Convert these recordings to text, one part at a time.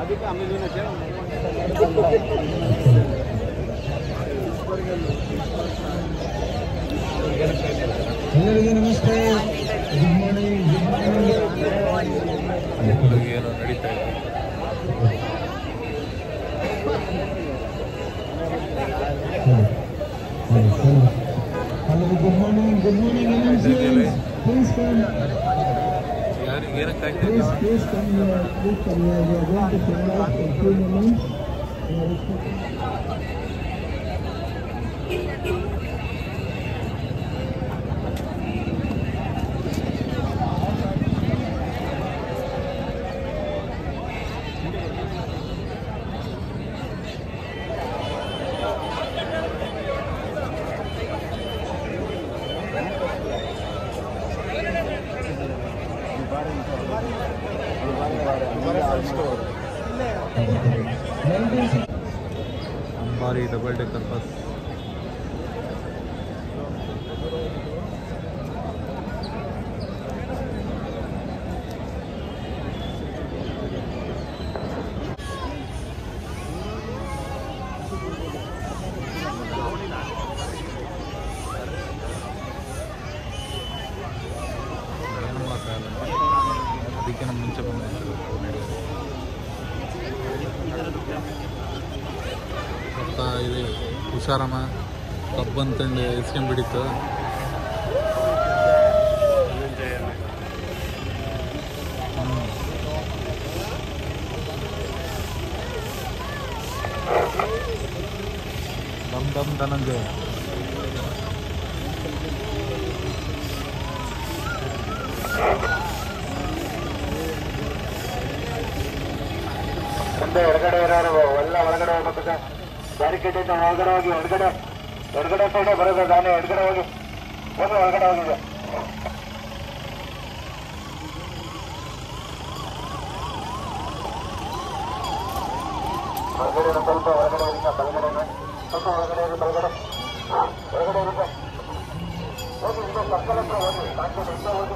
ಅದಕ್ಕೆ ಎಲ್ಲರಿಗೂ ನಮಸ್ತೆ. ಗುಡ್ ಮಾರ್ನಿಂಗ್ ಏನೋ ನಡೀತಾ ಇದೆ good morning good morning Please come. Please, please come here. Please come here. We are going to come out in two moments. Ambari double decker bus. ಇದು ಹುಷಾರಮ್ಮ ಕಬ್ಬು ಅಂತಂದು ಇಸ್ಕೊಂಡ್ಬಿಡಿತ್ತು. ದಮ್ ದಮ್ ಧನಂಜಯ. ಮುಂದೆ ಹೊರಗಡೆ ಇರೋರು ಎಲ್ಲ ಒಳಗಡೆ ಹೋಗ್ಬೇಕು ಬ್ಯಾರಿಕೇಡ್ ಇಂದ ಒಳಗಡೆ ಹೋಗಿ ಹೊರಗಡೆ ಹೊರಗಡೆ ಸೈಡೆ ಬರೋದು ದಾನೆ ಹೊರಗಡೆ ಹೋಗಿ ಹೋಗಿ ಹೊರಗಡೆ ಹೋಗಿದೆ ಹೊರಗಡೆ ಇರೋ ಸ್ವಲ್ಪ ಹೊರಗಡೆ ಇರುತ್ತೆ ಬಲಗಡೆ ಇದೆ. ಸ್ವಲ್ಪ ಹೊರಗಡೆ ಇರೋ ಬಲಗಡೆ ಹೊರಗಡೆ ಇರುತ್ತೆ ಹೋಗಿ ಇದು ಸರ್ಕಲ್ ಹತ್ರ ಹೋಗಿ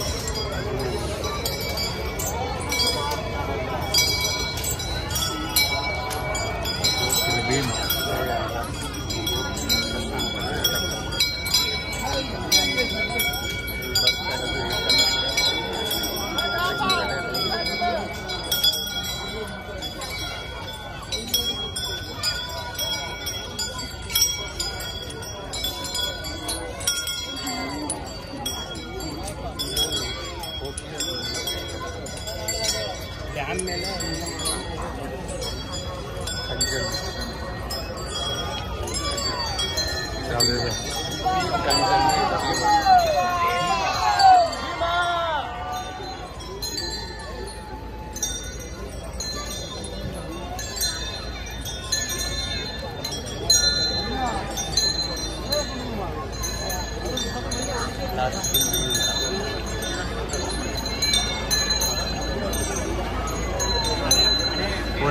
يا عم لا كنجم كنجم ಓ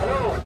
ಹಲೋ